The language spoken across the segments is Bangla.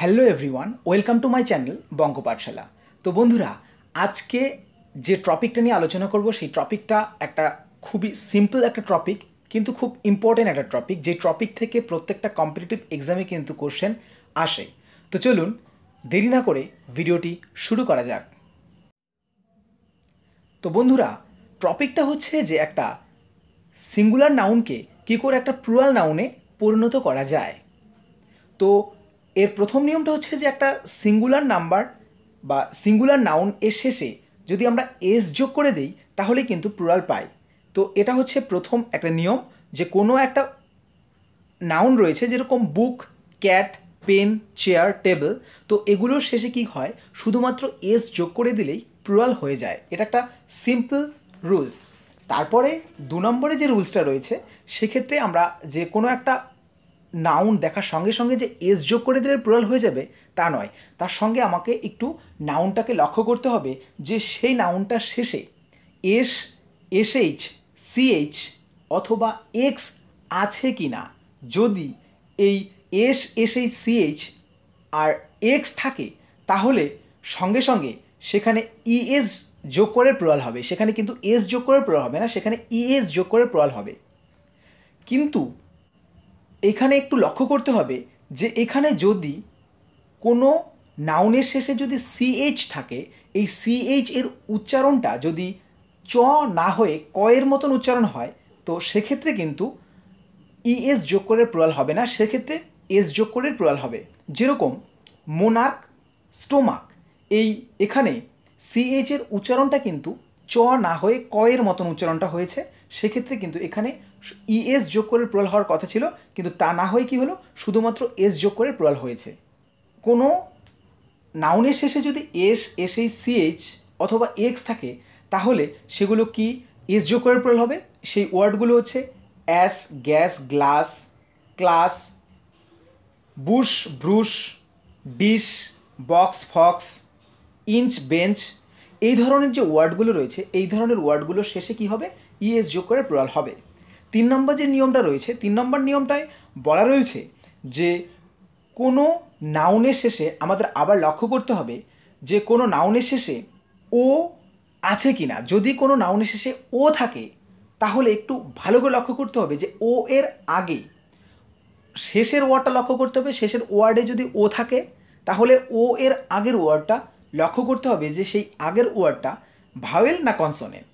Hello everyone welcome to my channel Banga Pathshala তো বন্ধুরা, আজকে যে টপিকটা নিয়ে আলোচনা করব, সেই টপিকটা একটা খুবই সিম্পল একটা টপিক কিন্তু খুব ইম্পর্টেন্ট একটা টপিক যে টপিক থেকে প্রত্যেকটা কম্পিটিটিভ এক্সামে কিন্তু কোশ্চেন আসে। তো চলুন, দেরি না করে ভিডিওটি শুরু করা যাক। তো বন্ধুরা টপিকটা হচ্ছে যে একটা সিঙ্গুলার নাউনকে কী করে একটা প্লুরাল নাউনে পরিণত করা যায়। তো এর প্রথম নিয়মটা হচ্ছে যে একটা সিঙ্গুলার নাম্বার বা সিঙ্গুলার নাউন এর শেষে যদি আমরা এস যোগ করে দিই, তাহলে কিন্তু প্লুরাল পাই। তো এটা হচ্ছে প্রথম একটা নিয়ম যে কোনো একটা নাউন রয়েছে যেরকম book cat pen chair table তো এগুলোর শেষে কি হয়? শুধুমাত্র এস যোগ করে দিলেই প্লুরাল হয়ে যায়। এটা একটা সিম্পল রুলস তারপরে দু নম্বরে যে রুলসটা রয়েছে, সেক্ষেত্রে আমরা যে কোনো একটা নাউন দেখার সঙ্গে সঙ্গে যে এস যোগ করে দিলে প্লুরাল হয়ে যাবে, তা নয়। তার সঙ্গে আমাকে একটু নাউনটাকে লক্ষ্য করতে হবে যে সেই নাউনটার শেষে এস এসএইচ সিএইচ অথবা এক্স আছে কি না যদি এই এস এসএইচ সিএইচ আর এক্স থাকে, তাহলে সঙ্গে সঙ্গে সেখানে ইএস যোগ করে প্লুরাল হবে। সেখানে কিন্তু এস যোগ করে প্লুরাল হবে না, সেখানে ইএস যোগ করে প্লুরাল হবে। কিন্তু এখানে একটু লক্ষ্য করতে হবে যে এখানে যদি কোনো নাউনের শেষে যদি সিএইচ থাকে, এই সিএইচ এর উচ্চারণটা যদি চ না হয়ে কয়ের মতন উচ্চারণ হয়, তো সেক্ষেত্রে কিন্তু ইএস যোগ করে প্লুরাল হবে না, সেক্ষেত্রে এস যোগ করে প্লুরাল হবে। যেরকম মোনার্ক স্টোমাক এই এখানে সিএইচ এর উচ্চারণটা কিন্তু চ না হয়ে কয়ের মতন উচ্চারণটা হয়েছে, সেক্ষেত্রে কিন্তু এখানে ইএস যোগ করে প্লুরাল হওয়ার কথা ছিল, কিন্তু তা না হয়ে কী হলো? শুধুমাত্র এস যোগ করে প্লুরাল হয়েছে। কোনো নাউনের শেষে যদি এস এস এসএই সিএইচ অথবা এক্স থাকে, তাহলে সেগুলো কি এস যোগ করে প্লুরাল হবে? সেই ওয়ার্ডগুলো হচ্ছে ass gas glass class bush brush dish box fox inch bench এই ধরনের যে ওয়ার্ডগুলো রয়েছে, এই ধরনের ওয়ার্ডগুলোর শেষে কি হবে? ইএস যোগ করে প্লুরাল হবে। তিন নম্বর যে নিয়মটা রয়েছে, তিন নম্বর নিয়মটায় বলা রয়েছে যে কোনো নাউনের শেষে আমাদের আবার লক্ষ্য করতে হবে যে কোনো নাউনের শেষে ও আছে কি না যদি কোনো নাউনের শেষে ও থাকে, তাহলে একটু ভালো করে লক্ষ্য করতে হবে যে ও এর আগে শেষের ওয়ার্ডটা লক্ষ্য করতে হবে। শেষের ওয়ার্ডে যদি ও থাকে, তাহলে ও এর আগের ওয়ার্ডটা লক্ষ্য করতে হবে যে সেই আগের ওয়ার্ডটা ভাওয়েল না কনসোনেন্ট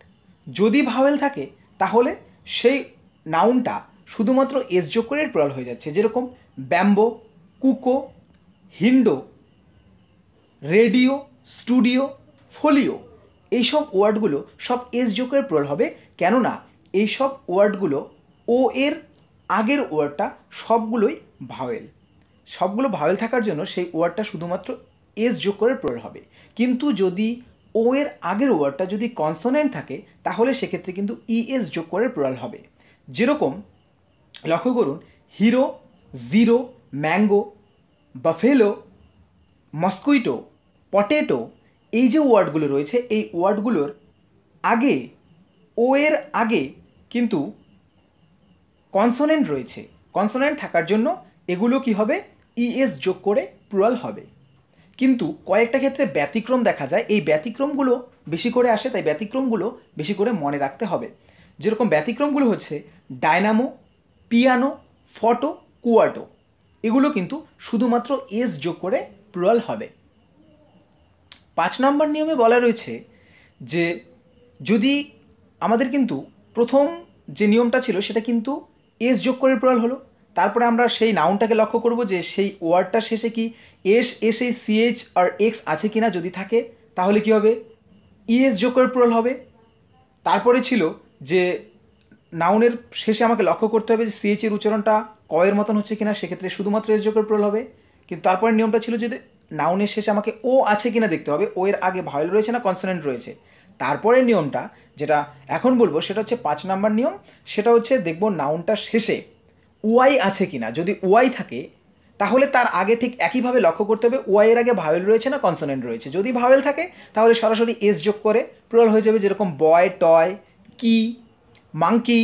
যদি ভাওয়েল থাকে, তাহলে সেই নাউনটা শুধুমাত্র এস যোগ করে প্লুরাল হয়ে যাচ্ছে। যেরকম bamboo, cuckoo, Hindoo, radio, studio, folio, এইসব ওয়ার্ডগুলো সব এস যোগ করে প্লুরাল হবে। কেননা এইসব ওয়ার্ডগুলো ও এর আগের ওয়ার্ডটা সবগুলোই ভাওয়েল সবগুলো ভাওয়েল থাকার জন্য সেই ওয়ার্ডটা শুধুমাত্র এস যোগ করে প্লুরাল হবে। কিন্তু যদি ও এর আগের ওয়ার্ডটা যদি কনসোনেন্ট থাকে, তাহলে সেক্ষেত্রে কিন্তু ইএস যোগ করে প্লুরাল হবে। যেরকম লক্ষ্য করুন, hero, zero, mango, buffalo, mosquito, potato, এই যে ওয়ার্ডগুলো রয়েছে, এই ওয়ার্ডগুলোর আগে, ও এর আগে কিন্তু কনসোনেন্ট রয়েছে। কনসোনেন্ট থাকার জন্য এগুলো কি হবে? ইএস যোগ করে প্লুরাল হবে। কিন্তু কয়েকটা ক্ষেত্রে ব্যতিক্রম দেখা যায়। এই ব্যতিক্রমগুলো বেশি করে আসে, তাই ব্যতিক্রমগুলো বেশি করে মনে রাখতে হবে। যেরকম ব্যতিক্রমগুলো হচ্ছে ডায়নামো, পিয়ানো, ফটো, কুয়াটো। এগুলো কিন্তু শুধুমাত্র এস যোগ করে প্লুরাল হবে। পাঁচ নম্বর নিয়মে বলা রয়েছে যে যদি আমাদের কিন্তু প্রথম যে নিয়মটা ছিল সেটা কিন্তু এস যোগ করে প্লুরাল হলো, তারপরে আমরা সেই নাউনটাকে লক্ষ্য করব যে সেই ওয়ার্ডটার শেষে কি এস এস এই সিএইচ আর এক্স আছে কি না যদি থাকে, তাহলে কি হবে? ইএস যোগ করে প্লুরাল হবে। তারপরে ছিল যে নাউনের শেষে আমাকে লক্ষ্য করতে হবে যে সিএইচ এর উচ্চারণটা কয়ের মতন হচ্ছে কিনা, সেক্ষেত্রে শুধুমাত্র এস যোগ করে প্লুরাল হবে। কিন্তু তারপরে নিয়মটা ছিল যদি নাউনের শেষে আমাকে ও আছে কিনা দেখতে হবে। ও এর আগে ভয়েল রয়েছে না কনসোনেন্ট রয়েছে। তারপরে নিয়মটা যেটা এখন বলব, সেটা হচ্ছে পাঁচ নাম্বার নিয়ম। সেটা হচ্ছে দেখব নাউনটার শেষে ওয়াই আছে কিনা। যদি ওয়াই থাকে, তাহলে তার আগে ঠিক একইভাবে লক্ষ্য করতে হবে ওয়াই এর আগে ভাওয়েল রয়েছে না কনসোনেন্ট রয়েছে। যদি ভাওয়েল থাকে, তাহলে সরাসরি এস যোগ করে প্লুরাল হয়ে যাবে, যেরকম boy toy key monkey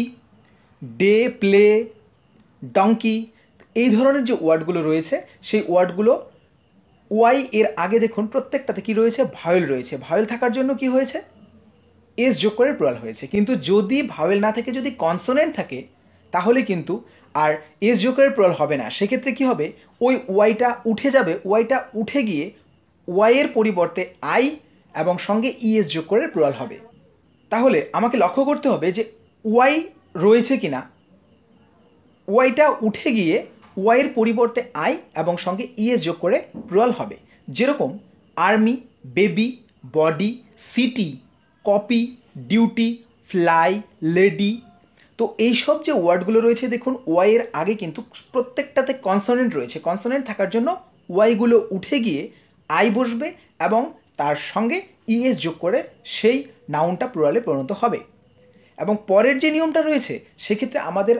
day play donkey এই ধরনের যে ওয়ার্ডগুলো রয়েছে, সেই ওয়ার্ডগুলো ওয়াই এর আগে দেখুন, প্রত্যেকটাতে কি রয়েছে? ভাওয়েল রয়েছে। ভাওয়েল থাকার জন্য কি হয়েছে? এস যোগ করে প্লুরাল হয়েছে। কিন্তু যদি ভাওয়েল না থেকে, যদি কনসোনেন্ট থাকে, তাহলে কিন্তু আর এস যোগ করে প্লুরাল হবে না। সেক্ষেত্রে কি হবে? ওই ওয়াইটা উঠে যাবে। ওয়াইটা উঠে গিয়ে ওয়াইয়ের পরিবর্তে আই এবং সঙ্গে ইএস যোগ করে প্লুরাল হবে। তাহলে আমাকে লক্ষ্য করতে হবে যে ওয়াই রয়েছে কি না ওয়াইটা উঠে গিয়ে ওয়াইয়ের পরিবর্তে আই এবং সঙ্গে ইএস যোগ করে প্লুরাল হবে। যেরকম army baby body city copy duty fly lady তো এইসব যে ওয়ার্ডগুলো রয়েছে দেখুন ওয়াইয়ের আগে কিন্তু প্রত্যেকটাতে কনসোনেন্ট রয়েছে। কনসোনেন্ট থাকার জন্য ওয়াইগুলো উঠে গিয়ে আই বসবে এবং তার সঙ্গে ইএস যোগ করে সেই নাউনটা প্লুরালে পরিণত হবে। এবং পরের যে নিয়মটা রয়েছে, সেক্ষেত্রে আমাদের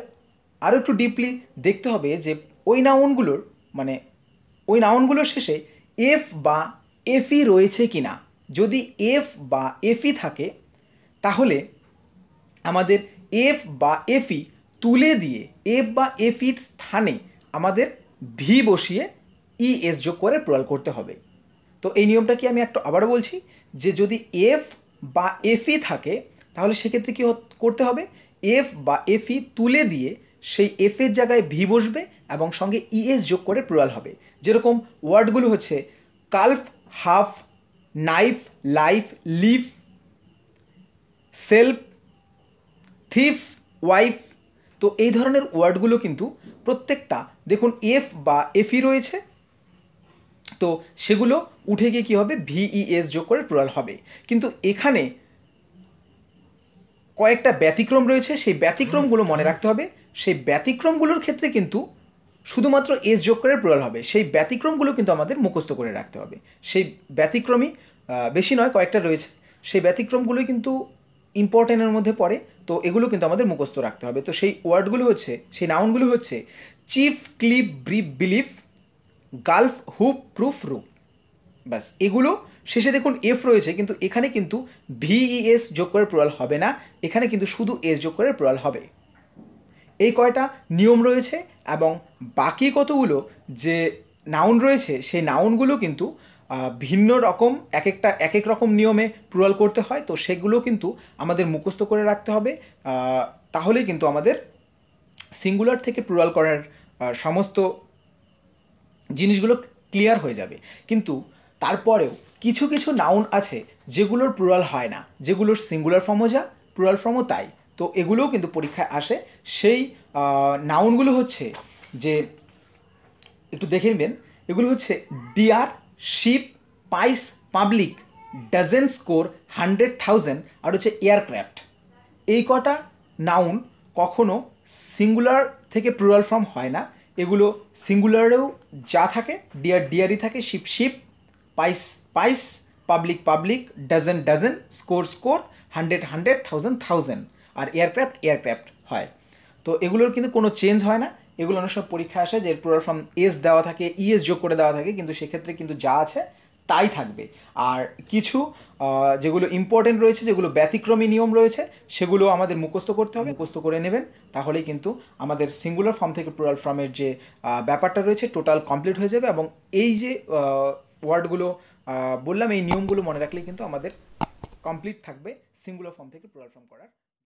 আরও একটু ডিপলি দেখতে হবে যে ওই নাউনগুলোর মানে ওই নাউনগুলোর শেষে এফ বা এফই রয়েছে কি না যদি এফ বা এফই থাকে, তাহলে আমাদের এফ বা এফই তুলে দিয়ে এফ বা এফির স্থানে আমাদের ভি বসিয়ে ই এস যোগ করে প্রয়াল করতে হবে। তো এই নিয়মটা কি আমি একটু আবারও বলছি? যে যদি এফ বা এফই থাকে, তাহলে সেক্ষেত্রে কী করতে হবে? এফ বা এফই তুলে দিয়ে সেই এফের জায়গায় ভি বসবে এবং সঙ্গে ইএস যোগ করে প্লুরাল হবে। যেরকম ওয়ার্ডগুলো হচ্ছে calf, half, knife, life, leaf, self, thief, wife. তো এই ধরনের ওয়ার্ডগুলো কিন্তু প্রত্যেকটা, দেখুন, এফ বা এফই রয়েছে। তো সেগুলো উঠে গিয়ে কী হবে? ভিইএস যোগ করে প্লুরাল হবে। কিন্তু এখানে কয়েকটা ব্যতিক্রম রয়েছে। সেই ব্যতিক্রমগুলো মনে রাখতে হবে। সেই ব্যতিক্রমগুলোর ক্ষেত্রে কিন্তু শুধুমাত্র এস যোগ করে প্লুরাল হবে। সেই ব্যতিক্রমগুলো কিন্তু আমাদের মুখস্থ করে রাখতে হবে। সেই ব্যতিক্রমই বেশি নয়, কয়েকটা রয়েছে। সেই ব্যতিক্রমগুলোই কিন্তু ইম্পর্টেন্টের মধ্যে পড়ে। তো এগুলো কিন্তু আমাদের মুখস্থ রাখতে হবে। তো সেই ওয়ার্ডগুলো হচ্ছে, সেই নাউনগুলো হচ্ছে chief cliff brief belief gulf hoof proof roof ব্যাস, এগুলো শেষে দেখুন এফ রয়েছে, কিন্তু এখানে কিন্তু ভিইএস যোগ করে প্লুরাল হবে না, এখানে কিন্তু শুধু এস যোগ করে প্লুরাল হবে। এই কয়টা নিয়ম রয়েছে এবং বাকি কতগুলো যে নাউন রয়েছে, সেই নাউনগুলো কিন্তু ভিন্ন রকম এক একটা এক এক রকম নিয়মে প্লুরাল করতে হয়, তো সেগুলো কিন্তু আমাদের মুখস্থ করে রাখতে হবে। তাহলেই কিন্তু আমাদের সিঙ্গুলার থেকে প্লুরাল করার সমস্ত জিনিসগুলো ক্লিয়ার হয়ে যাবে। কিন্তু তারপরেও কিছু কিছু নাউন আছে যেগুলোর প্লুরাল হয় না। যেগুলোর সিঙ্গুলার ফর্মও যা প্লুরাল ফর্মও তাই। তো এগুলোও কিন্তু পরীক্ষায় আসে। সেই নাউনগুলো হচ্ছে যে, একটু দেখে নেবেন। এগুলো হচ্ছে deer sheep pice public dozen score hundred thousand আর হচ্ছে এয়ারক্রাফট এই কটা নাউন কখনো সিঙ্গুলার থেকে প্লুরাল ফর্ম হয় না। এগুলো সিঙ্গুলারেও যা থাকে ডিয়ার ডিয়ারই থাকে sheep sheep pice pice public public dozen dozen score score hundred hundred thousand thousand আর এয়ারক্রাফট এয়ারক্রাফট হয়। তো এগুলোর কিন্তু কোনো চেঞ্জ হয় না। এগুলো অনেক সব পরীক্ষা আসে যে প্রোডাক্ট ফর্ম এস দেওয়া থাকে ইএস যোগ করে দেওয়া থাকে, কিন্তু সেক্ষেত্রে কিন্তু যা আছে তাই থাকবে। আর কিছু যেগুলো ইম্পর্টেন্ট রয়েছে, যেগুলো ব্যতিক্রমী নিয়ম রয়েছে, সেগুলো আমাদের মুখস্থ করতে হবে, মুখস্থ করে নেবেন। তাহলেই কিন্তু আমাদের সিঙ্গুলার ফর্ম থেকে প্লুরাল ফর্মের যে ব্যাপারটা রয়েছে টোটাল কমপ্লিট হয়ে যাবে এবং এই যে ওয়ার্ডগুলো বললাম, এই নিয়মগুলো মনে রাখলেই কিন্তু আমাদের কমপ্লিট থাকবে সিঙ্গুলার ফর্ম থেকে প্লুরাল ফর্ম করার